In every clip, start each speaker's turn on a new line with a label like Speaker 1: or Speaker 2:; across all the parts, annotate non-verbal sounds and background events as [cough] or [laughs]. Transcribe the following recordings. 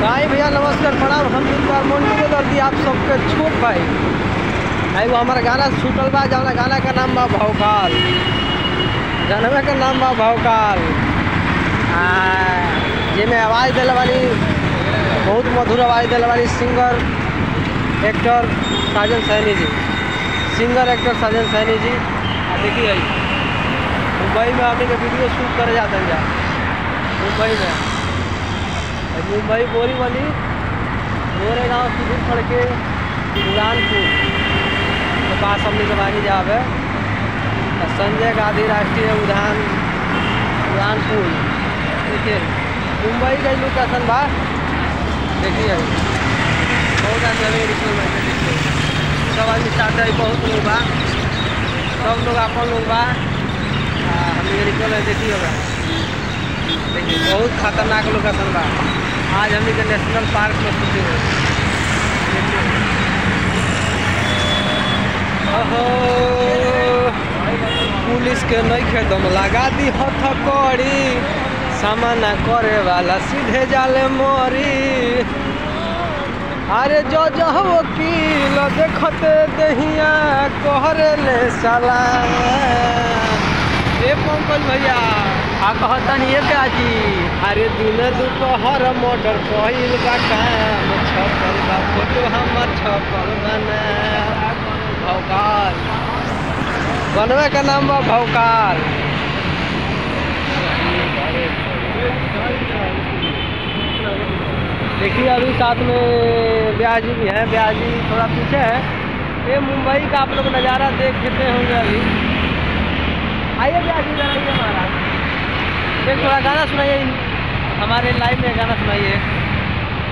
Speaker 1: भाई भैया नमस्कार। प्रणाम। हम इनका मंडी के दर्दी आप सबके छोट भाई। आई वो हमारा गाना छूटल बा जौना गाना का नाम बा भौकाल गाना का नाम बा भौकाल आ जेमे आवाज़ दिले वाली बहुत मधुर आवाज़ दिले वाली singer actor Sajan Saini ji. Singer actor Sajan Saini ji. देखिए मुंबई में हमने के वीडियो शूट करे जाते हैं जा। मुंबई में। मुंबई बोरीवली गोरेगांव से दूर पड़ के उड़ानपुर के पास हमने के बानी जावे और संजय गांधी राष्ट्रीय उद्यान उड़ानपुर देखिए मुंबई का लोकेशन बा। देखिए बहुत आदमी हमें सब आदमी साथ है बहुत लोग बा। सब लोग अपन लोग बा। आ, हमने देखिए देखिए बहुत खतरनाक लोकेशन बा। आज हम के नेशनल पार्क में शूटिंग है। पुलिस के नहीं खेदम लगा दी हथकड़ी सामना करे वाला सीधे जाले मोरी। अरे जो जो वकील, देखते दहिया कहरे ले साला। ए पंकज भैया।
Speaker 2: आ ये
Speaker 1: अरे दिन दोपहर काम छपल बा फ़ोटो छपल भौकाल। बनवे का नाम बा भौकाल। देखिए अभी साथ में ब्याह जी भी हैं। ब्याह जी थोड़ा पीछे है। ये मुंबई का आप लोग नज़ारा देख चुके होंगे अभी। आइए ब्याह जी जरा महाराज एक थोड़ा गाना सुनाइए। हमारे लाइव में गाना सुनाइए।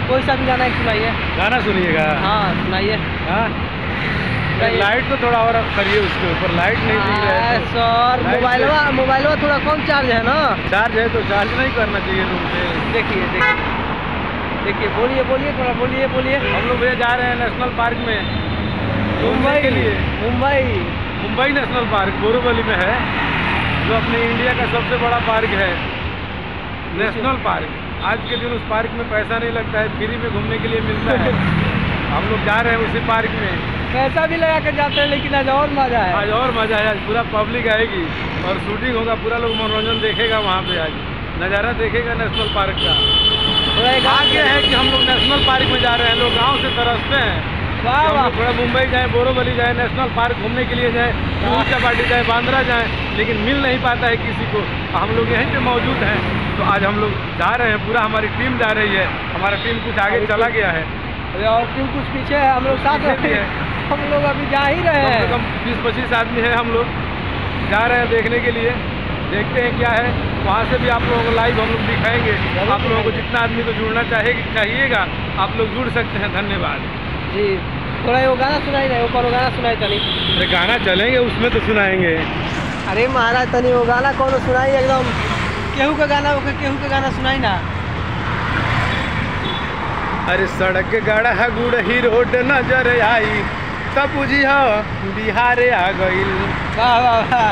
Speaker 1: कोई सा भी गाना सुनाइए।
Speaker 3: गाना सुनिएगा।
Speaker 1: हाँ सुनाइए।
Speaker 3: हाँ? लाइट तो थोड़ा और करिए उसके ऊपर। लाइट नहीं दिख रहा है
Speaker 1: सर
Speaker 3: लाइट
Speaker 1: मोबाइलवा मोबाइलवा थोड़ा कम चार्ज है ना?
Speaker 3: चार्ज है तो चार्ज नहीं करना चाहिए रूम पे।
Speaker 1: देखिए देखिए। देखिए बोलिए बोलिए थोड़ा बोलिए बोलिए।
Speaker 3: हम लोग भैया जा रहे हैं नेशनल पार्क में।
Speaker 1: मुंबई
Speaker 3: के लिए।
Speaker 1: मुंबई।
Speaker 3: मुंबई नेशनल पार्क बोरीवली में है। जो अपने इंडिया का सबसे बड़ा पार्क है नेशनल पार्क। आज के दिन उस पार्क में पैसा नहीं लगता है फ्री में घूमने के लिए मिलता है। [laughs] हम लोग जा रहे हैं उसी पार्क में।
Speaker 1: पैसा भी लगा कर जाते हैं लेकिन आज और मज़ा है।
Speaker 3: आज और मज़ा है आज पूरा पब्लिक आएगी। और शूटिंग होगा पूरा लोग मनोरंजन देखेगा वहाँ पे आज। नज़ारा देखेगा नेशनल पार्क का। आगे है कि हम लोग नेशनल पार्क में जा रहे हैं लोग गाँव से तरसते हैं। थोड़ा मुंबई जाए बोरोवली जाए नेशनल पार्क घूमने के लिए जाए जूहू चपाटी जाए बांद्रा जाए लेकिन मिल नहीं पाता है किसी को। हम लोग यहीं पे मौजूद हैं। तो आज हम लोग जा रहे हैं पूरा हमारी टीम जा रही है। हमारा टीम कुछ आगे चला गया है।
Speaker 1: और टीम कुछ पीछे है? हम लोग साथ रहते
Speaker 3: हैं। [laughs]
Speaker 1: हम लोग अभी जा ही रहे हैं।
Speaker 3: कम बीस पच्चीस आदमी है हम लोग। जा रहे हैं देखने के लिए। देखते हैं क्या है। वहाँ से भी आप लोगों को लाइव हम लोग दिखाएँगे। आप लोगों को जितना आदमी को जुड़ना चाहे चाहिएगा आप लोग जुड़ सकते हैं। धन्यवाद।
Speaker 1: जी थोड़ा वो गाना सुनाई नहीं ऊपर वो गाना सुनाई तनी
Speaker 3: अरे गाना चलेंगे उसमें तो सुनाएँगे।
Speaker 1: अरे महाराज तनी वो गाना कौन सुनाई एकदम? केहू का गाना हो केहू का गाना सुनाई ना?
Speaker 3: अरे सड़क गढ़ा गुड़ही रोड नज़र आई। तब बुझिया बिहार आ गईल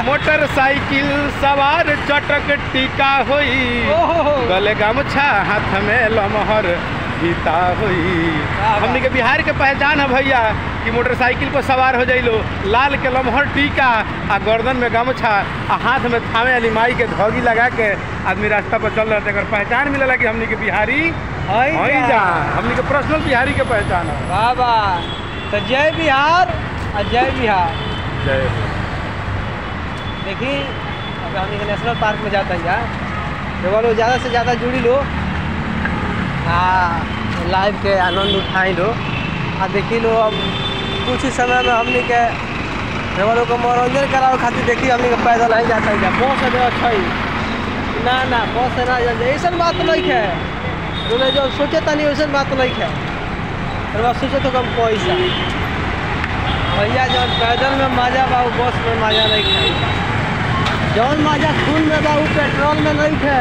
Speaker 3: मोटरसाइकिल सवार चटक टीका होई। गले गमछा हाथ में लमहर। गीता होई। हमनी के बिहार के पहचान है भैया कि मोटरसाइकिल पर सवार हो जाइलो। लाल के लमहर टीका आ गर्दन में गमछा आ हाथ में थामे वाली माई के धोगी लगा के आदमी रास्ता पर चल रहे थे अगर पहचान मिलेला कि हमनी के बिहारी हमनी के पर्सनल बिहारी के पहचान है।
Speaker 1: वाह तो जय बिहार और जय बिहार।
Speaker 3: जय
Speaker 1: देखी अब हम नेशनल पार्क में जाते हैं लोग ज़्यादा से ज़्यादा जुड़ी लो। हाँ लाइव के आनंद उठाई लो आ देखी लो, अब कुछ ही समय में हमने के लोग को मनोरंजन करावे खातिर देखी हमने के पैदल ही जाता है। जा बस है ही ना ना बस से ना जाए ऐसा बात नहीं है। बोले जो सोचे तनी वैसन बात नहीं है। बस सोचे तो कम पैसा भैया जौन पैदल में मज़ा बा बस में मज़ा नहीं है। जौन मज़ा खून में बा पेट्रोल में नहीं है।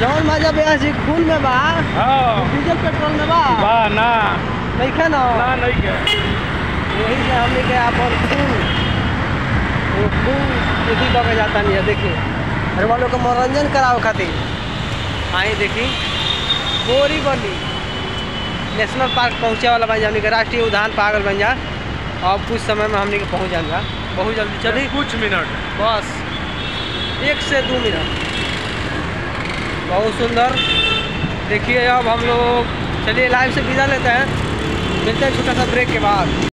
Speaker 1: जौन मज़ा ब्यास जी खून में बा।
Speaker 3: हाँ।
Speaker 1: डीजल पेट्रोल में बा।
Speaker 3: बा ना।
Speaker 1: नहीं है ना?
Speaker 3: ना नहीं के
Speaker 1: वही से हमने के अपन खून। वो खून इसी दबे जाता नहीं है देखिए। अरे वालों को मनोरंजन कराओ खातिर। आई देखी बोरी बली नेशनल पार्क पहुँचे वाला बन हमने के राष्ट्रीय उद्यान पागल बन जा। अब कुछ समय में हमने के पहुँच जाएगा। बहुत जल्दी चलिए।
Speaker 3: कुछ मिनट।
Speaker 1: बस। एक से दो मिनट। बहुत सुंदर। देखिए अब हम लोग, चलिए लाइव से विदा लेते हैं। मिलते हैं छोटा सा ब्रेक के बाद।